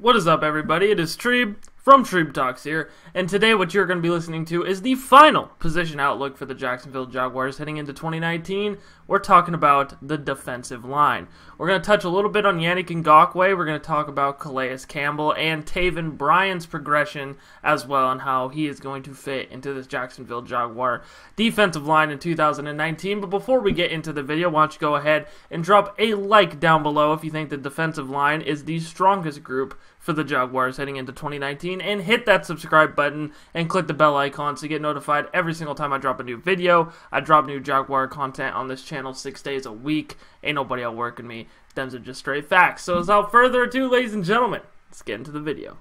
What is up, everybody? It is Treeb from Treeb Talks here, and today what you're going to be listening to is the final position outlook for the Jacksonville Jaguars heading into 2019. We're talking about the defensive line. We're going to touch a little bit on Yannick Ngakoue. We're going to talk about Calais Campbell and Taven Bryan's progression as well, and how he is going to fit into this Jacksonville Jaguar defensive line in 2019. But before we get into the video, why don't you go ahead and drop a like down below if you think the defensive line is the strongest group for the Jaguars heading into 2019 and hit that subscribe button and click the bell icon to get notified every single time I drop a new video. I drop new Jaguar content on this channel six days a week. Ain't nobody outworking me. Them's are just straight facts. So without further ado, ladies and gentlemen, let's get into the video.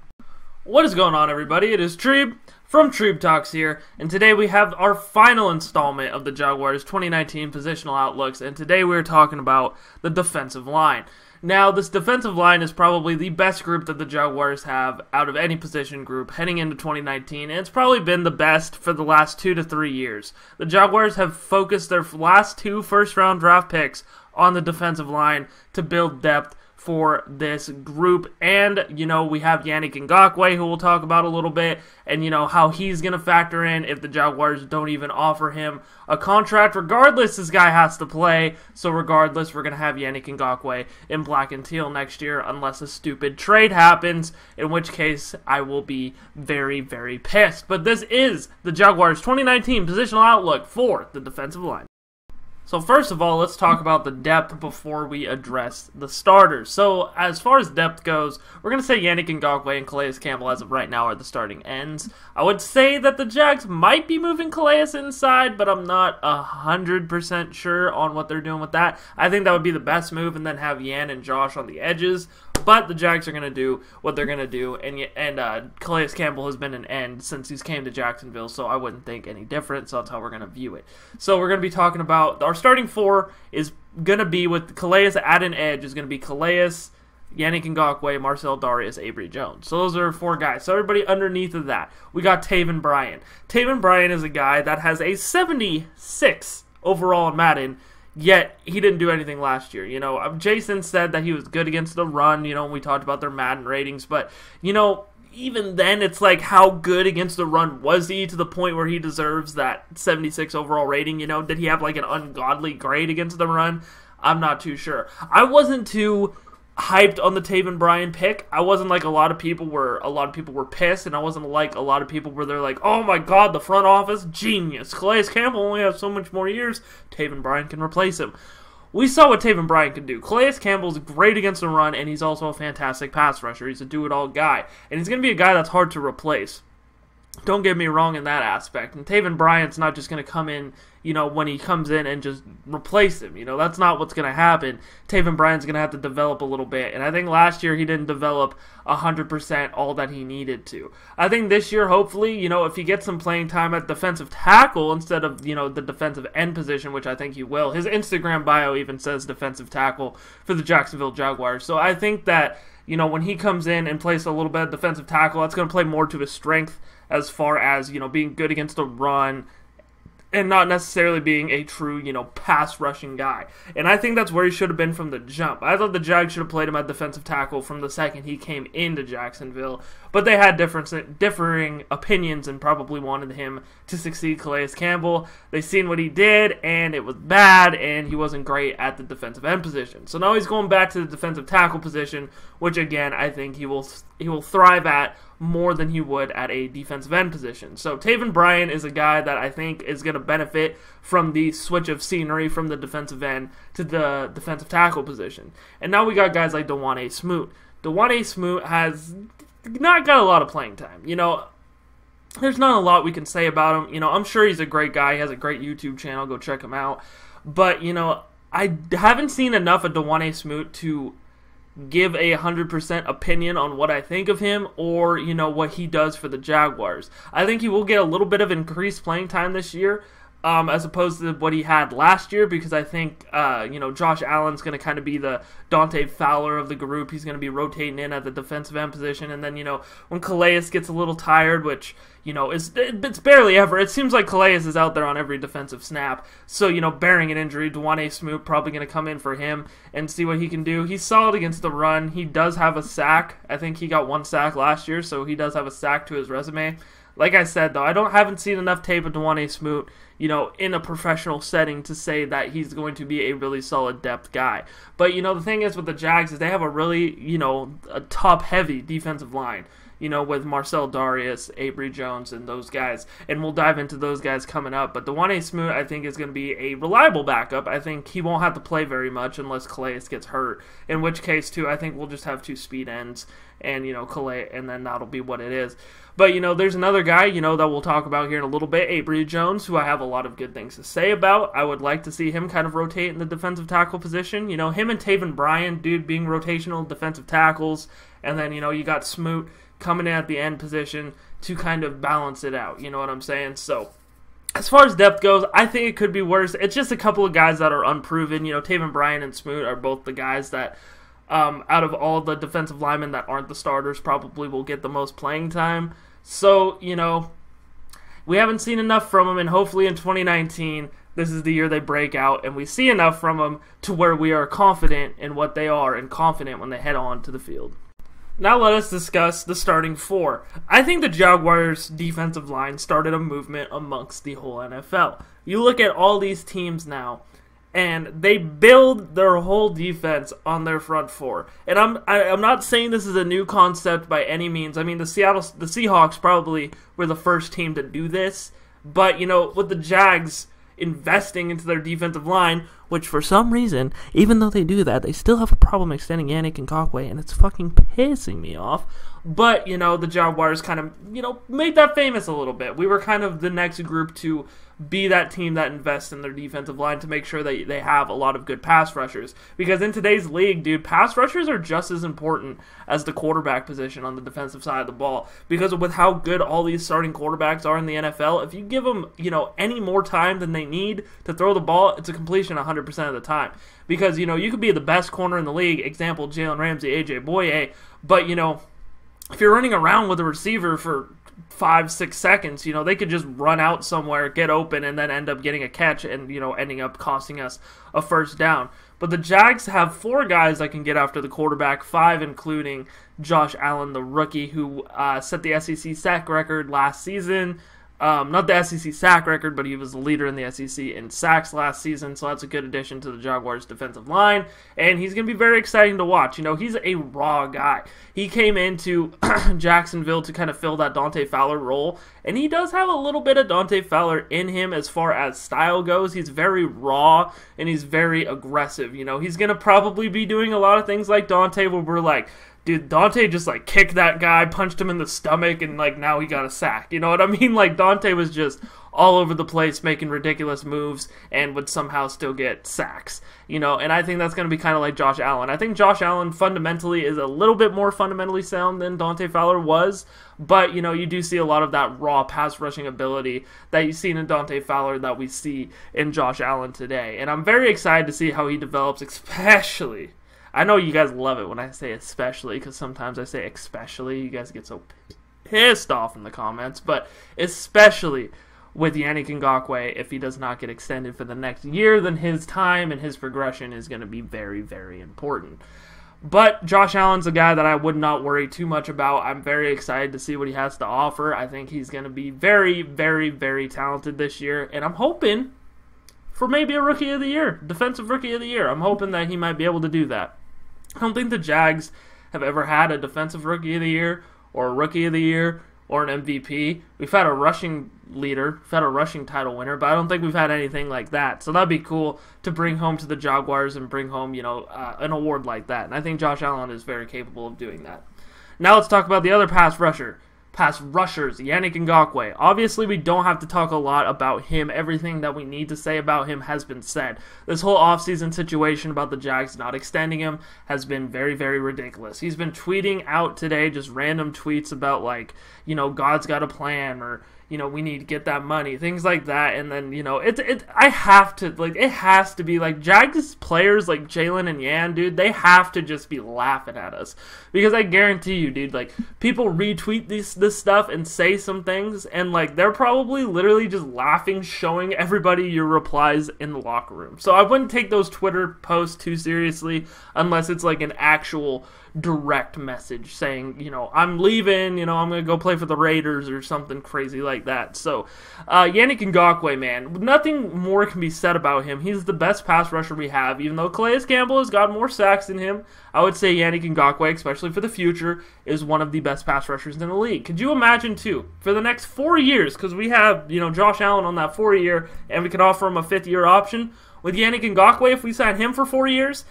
What is going on, everybody? It is Treeb from Treeb Talks here, and today we have our final installment of the Jaguars 2019 positional outlooks, and today we're talking about the defensive line. Now, this defensive line is probably the best group that the Jaguars have out of any position group heading into 2019, and it's probably been the best for the last two to three years. The Jaguars have focused their last two first round draft picks on the defensive line to build depth for this group. And, you know, we have Yannick Ngakoue, who we'll talk about a little bit, and, you know, how he's going to factor in if the Jaguars don't even offer him a contract. Regardless, this guy has to play. So, regardless, we're going to have Yannick Ngakoue in black and teal next year, unless a stupid trade happens, in which case I will be very, very pissed. But this is the Jaguars 2019 positional outlook for the defensive line. So first of all, let's talk about the depth before we address the starters. So as far as depth goes, we're going to say Yannick Ngakoue and Calais Campbell as of right now are the starting ends. I would say that the Jags might be moving Calais inside, but I'm not 100% sure on what they're doing with that. I think that would be the best move and then have Yan and Josh on the edges. But the Jags are going to do what they're going to do, and and uh, Calais Campbell has been an end since he's came to Jacksonville, so I wouldn't think any different. So that's how we're going to view it. So we're going to be talking about our starting four is going to be with Calais at an edge is going to be Calais, Yannick Ngakoue, Marcel Dareus, Abry Jones. So those are four guys. So everybody underneath of that, we got Taven Bryan. Taven Bryan is a guy that has a 76 overall in Madden Yet he didn't do anything last year. You know, Jason said that he was good against the run. You know, we talked about their Madden ratings, but you know, even then, it's like how good against the run was he to the point where he deserves that 76 overall rating? You know, did he have like an ungodly grade against the run? I'm not too sure. I wasn't too hyped on the Taven Bryan pick. I wasn't like a lot of people were a lot of people were pissed, and I wasn't like a lot of people where they're like, "Oh my god, the front office genius! Calais Campbell only has so much more years. Taven Bryan can replace him." We saw what Taven Bryan can do. Calais Campbell's great against the run, and he's also a fantastic pass rusher. He's a do-it-all guy, and he's going to be a guy that's hard to replace. Don't get me wrong in that aspect. And Taven Bryan's not just going to come in, you know, when he comes in and just replace him. You know, that's not what's going to happen. Taven Bryan's going to have to develop a little bit. And I think last year he didn't develop 100% all that he needed to. I think this year, hopefully, you know, if he gets some playing time at defensive tackle instead of, you know, the defensive end position, which I think he will. His Instagram bio even says defensive tackle for the Jacksonville Jaguars. So I think that, you know, when he comes in and plays a little bit of defensive tackle, that's going to play more to his strength as far as you know being good against the run and not necessarily being a true, you know, pass rushing guy. And I think that's where he should have been from the jump. I thought the Jags should have played him at defensive tackle from the second he came into Jacksonville, but they had different, differing opinions and probably wanted him to succeed Calais Campbell. They seen what he did, and it was bad, and he wasn't great at the defensive end position. So now he's going back to the defensive tackle position, which again I think he will he will thrive at more than he would at a defensive end position. So Taven Bryan is a guy that I think is going to benefit from the switch of scenery from the defensive end to the defensive tackle position. And now we got guys like Dawuane Smoot. Dawuane Smoot has not got a lot of playing time. You know, there's not a lot we can say about him. You know, I'm sure he's a great guy. He has a great YouTube channel. Go check him out. But, you know, I haven't seen enough of Dawuane Smoot to give a 100% opinion on what I think of him or, you know, what he does for the Jaguars. I think he will get a little bit of increased playing time this year, um, as opposed to what he had last year because I think uh, you know Josh Allen's going to kind of be the Dante Fowler of the group. He's going to be rotating in at the defensive end position, and then you know when Calais gets a little tired, which you know is it's barely ever. It seems like Calais is out there on every defensive snap. So you know, bearing an injury, Dawuane Smoot probably going to come in for him and see what he can do. He's solid against the run. He does have a sack. I think he got one sack last year, so he does have a sack to his resume. Like I said though, I don't haven't seen enough tape of Dawuane Smoot you know, in a professional setting to say that he's going to be a really solid depth guy. But, you know, the thing is with the Jags is they have a really, you know, a top heavy defensive line you know, with Marcel Dareus, Abry Jones, and those guys. And we'll dive into those guys coming up. But Dawuane Smoot, I think, is going to be a reliable backup. I think he won't have to play very much unless Calais gets hurt. In which case, too, I think we'll just have two speed ends and, you know, Calais, and then that'll be what it is. But, you know, there's another guy, you know, that we'll talk about here in a little bit, Abry Jones, who I have a lot of good things to say about. I would like to see him kind of rotate in the defensive tackle position. You know, him and Taven Bryan, dude, being rotational defensive tackles. And then, you know, you got Smoot coming in at the end position to kind of balance it out. You know what I'm saying? So, as far as depth goes, I think it could be worse. It's just a couple of guys that are unproven. You know, Taven Bryan and Smoot are both the guys that, um, out of all the defensive linemen that aren't the starters, probably will get the most playing time. So, you know, we haven't seen enough from them, and hopefully in 2019, this is the year they break out, and we see enough from them to where we are confident in what they are and confident when they head on to the field. Now let us discuss the starting four. I think the Jaguars' defensive line started a movement amongst the whole NFL. You look at all these teams now, and they build their whole defense on their front four. And I'm I, am i am not saying this is a new concept by any means. I mean the Seattle the Seahawks probably were the first team to do this, but you know with the Jags investing into their defensive line, which for some reason, even though they do that, they still have a problem extending Yannick and Ngakoue, and it's fucking pissing me off. But, you know, the Jaguars kind of, you know, made that famous a little bit. We were kind of the next group to be that team that invests in their defensive line to make sure that they have a lot of good pass rushers. Because in today's league, dude, pass rushers are just as important as the quarterback position on the defensive side of the ball. Because with how good all these starting quarterbacks are in the NFL, if you give them, you know, any more time than they need to throw the ball, it's a completion 100% of the time. Because, you know, you could be the best corner in the league, example, Jalen Ramsey, AJ Bouye, but, you know, if you're running around with a receiver for five six seconds you know they could just run out somewhere get open and then end up getting a catch and you know ending up costing us a first down but the jags have four guys that can get after the quarterback five including josh allen the rookie who uh, set the SEC sack record last season um, not the SEC sack record, but he was the leader in the SEC in sacks last season, so that's a good addition to the Jaguars' defensive line. And he's going to be very exciting to watch. You know, he's a raw guy. He came into Jacksonville to kind of fill that Dante Fowler role, and he does have a little bit of Dante Fowler in him as far as style goes. He's very raw and he's very aggressive. You know, he's going to probably be doing a lot of things like Dante, where we're like, dude, Dante just like kicked that guy, punched him in the stomach, and like now he got a sack. You know what I mean? Like Dante was just all over the place making ridiculous moves and would somehow still get sacks. You know, and I think that's going to be kind of like Josh Allen. I think Josh Allen fundamentally is a little bit more fundamentally sound than Dante Fowler was, but you know, you do see a lot of that raw pass rushing ability that you've seen in Dante Fowler that we see in Josh Allen today. And I'm very excited to see how he develops, especially I know you guys love it when I say especially because sometimes I say especially. You guys get so pissed off in the comments, but especially with Yannick Ngakoue, if he does not get extended for the next year, then his time and his progression is going to be very, very important. But Josh Allen's a guy that I would not worry too much about. I'm very excited to see what he has to offer. I think he's going to be very, very, very talented this year, and I'm hoping for maybe a rookie of the year, defensive rookie of the year. I'm hoping that he might be able to do that. I don't think the Jags have ever had a defensive rookie of the year or a rookie of the year or an MVP. We've had a rushing leader, we've had a rushing title winner, but I don't think we've had anything like that. So that'd be cool to bring home to the Jaguars and bring home, you know, uh, an award like that. And I think Josh Allen is very capable of doing that. Now let's talk about the other pass rusher pass rushers, Yannick Ngakoue. Obviously, we don't have to talk a lot about him. Everything that we need to say about him has been said. This whole offseason situation about the Jags not extending him has been very, very ridiculous. He's been tweeting out today just random tweets about, like, you know, God's got a plan or, you know, we need to get that money, things like that. And then, you know, it's it. I have to like it has to be like Jags players like Jalen and Yan, dude. They have to just be laughing at us because I guarantee you, dude. Like people retweet this this stuff and say some things, and like they're probably literally just laughing, showing everybody your replies in the locker room. So I wouldn't take those Twitter posts too seriously unless it's like an actual direct message saying, you know, I'm leaving, you know, I'm going to go play for the Raiders or something crazy like that. So, uh, Yannick Ngakoue, man, nothing more can be said about him. He's the best pass rusher we have, even though Calais Campbell has got more sacks than him. I would say Yannick Ngakoue, especially for the future, is one of the best pass rushers in the league. Could you imagine, too, for the next four years, because we have, you know, Josh Allen on that four year, and we could offer him a fifth year option. With Yannick Ngakoue, if we sign him for four years,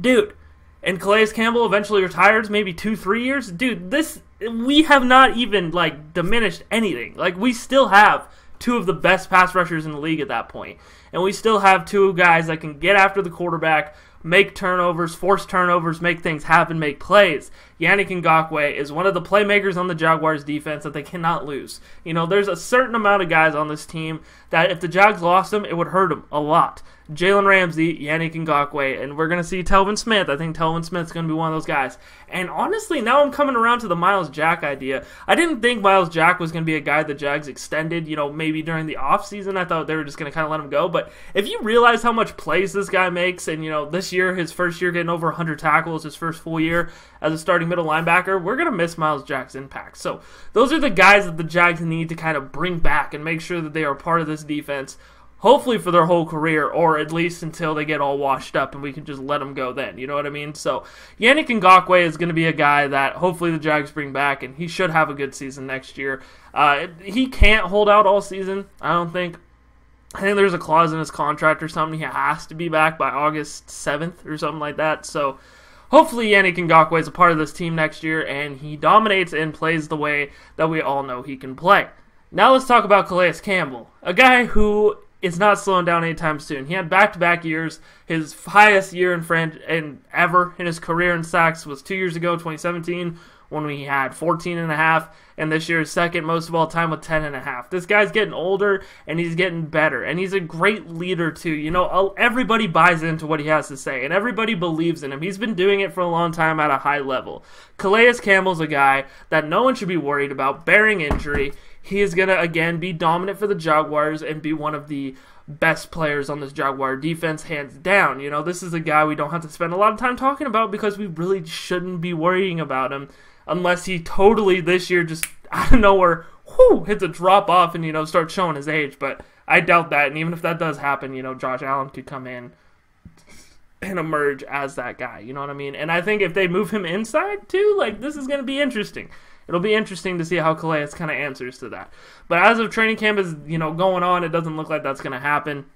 dude, and Calais Campbell eventually retires, maybe two, three years. Dude, this we have not even like diminished anything. Like we still have two of the best pass rushers in the league at that point, and we still have two guys that can get after the quarterback, make turnovers, force turnovers, make things happen, make plays. Yannick Ngakoue is one of the playmakers on the Jaguars defense that they cannot lose. You know, there's a certain amount of guys on this team that if the Jags lost them, it would hurt them a lot. Jalen Ramsey, Yannick Ngakoue, and we're going to see Telvin Smith. I think Telvin Smith's going to be one of those guys. And honestly, now I'm coming around to the Myles Jack idea. I didn't think Myles Jack was going to be a guy the Jags extended, you know, maybe during the offseason. I thought they were just going to kind of let him go. But if you realize how much plays this guy makes, and, you know, this year, his first year getting over 100 tackles, his first full year as a starting middle linebacker, we're going to miss Myles Jack's impact. So those are the guys that the Jags need to kind of bring back and make sure that they are part of this defense hopefully for their whole career, or at least until they get all washed up and we can just let them go then. You know what I mean? So Yannick Ngakoue is going to be a guy that hopefully the Jags bring back, and he should have a good season next year. Uh, he can't hold out all season, I don't think. I think there's a clause in his contract or something. He has to be back by August 7th or something like that. So hopefully Yannick Ngakoue is a part of this team next year, and he dominates and plays the way that we all know he can play. Now let's talk about Calais Campbell, a guy who is not slowing down anytime soon. He had back-to-back years. His highest year in fran- in ever in his career in sacks was two years ago, 2017, when we had 14 and a half, and this year is second most of all time with 10 and a half. This guy's getting older and he's getting better, and he's a great leader too. You know, everybody buys into what he has to say, and everybody believes in him. He's been doing it for a long time at a high level. Calais Campbell's a guy that no one should be worried about, bearing injury he is going to again be dominant for the Jaguars and be one of the best players on this Jaguar defense, hands down. You know, this is a guy we don't have to spend a lot of time talking about because we really shouldn't be worrying about him unless he totally this year just out of nowhere whoo, hits a drop off and, you know, starts showing his age. But I doubt that. And even if that does happen, you know, Josh Allen could come in and emerge as that guy. You know what I mean? And I think if they move him inside too, like this is going to be interesting it'll be interesting to see how Calais kind of answers to that. But as of training camp is you know going on, it doesn't look like that's going to happen.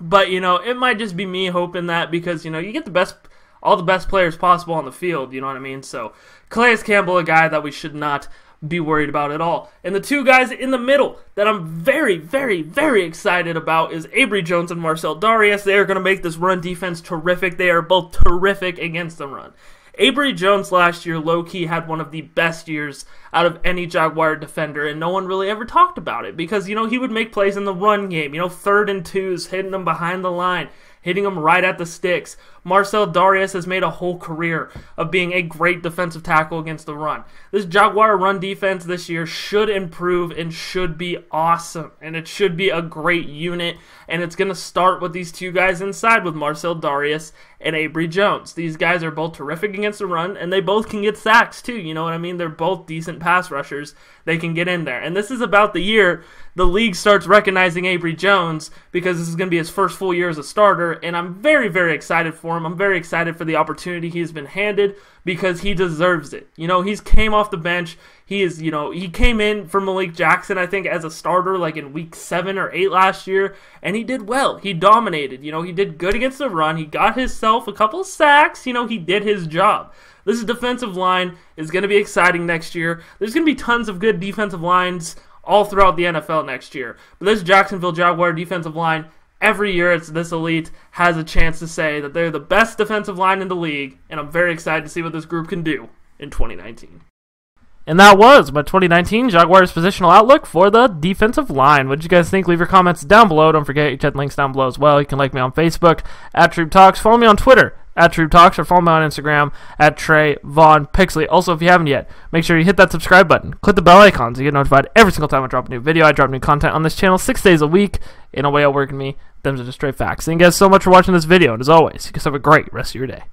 But you know, it might just be me hoping that because you know you get the best, all the best players possible on the field. You know what I mean? So Calais Campbell, a guy that we should not be worried about at all. And the two guys in the middle that I'm very, very, very excited about is Abry Jones and Marcel Dareus. They are going to make this run defense terrific. They are both terrific against the run. Abry Jones last year, low key, had one of the best years out of any Jaguar defender, and no one really ever talked about it because, you know, he would make plays in the run game, you know, third and twos, hitting them behind the line, hitting them right at the sticks. Marcel Dareus has made a whole career of being a great defensive tackle against the run. This Jaguar run defense this year should improve and should be awesome. And it should be a great unit. And it's going to start with these two guys inside with Marcel Dareus and Abry Jones. These guys are both terrific against the run, and they both can get sacks too. You know what I mean? They're both decent pass rushers. They can get in there. And this is about the year the league starts recognizing Abry Jones because this is going to be his first full year as a starter. And I'm very, very excited for him. I'm very excited for the opportunity he's been handed because he deserves it. You know, he's came off the bench. He is, you know, he came in for Malik Jackson, I think, as a starter like in week seven or eight last year, and he did well. He dominated. You know, he did good against the run. He got himself a couple sacks. You know, he did his job. This defensive line is going to be exciting next year. There's going to be tons of good defensive lines all throughout the NFL next year. But this Jacksonville Jaguar defensive line every year it's this elite has a chance to say that they're the best defensive line in the league, and I'm very excited to see what this group can do in 2019. And that was my 2019 Jaguars positional outlook for the defensive line. What did you guys think? Leave your comments down below. Don't forget, you check links down below as well. You can like me on Facebook at Treeb Talks. Follow me on Twitter at Treeb Talks or follow me on Instagram at Trayvon Pixley. Also, if you haven't yet, make sure you hit that subscribe button. Click the bell icon so you get notified every single time I drop a new video. I drop new content on this channel six days a week. In a way, with me. Them's are just straight facts. Thank you guys so much for watching this video. And as always, you guys have a great rest of your day.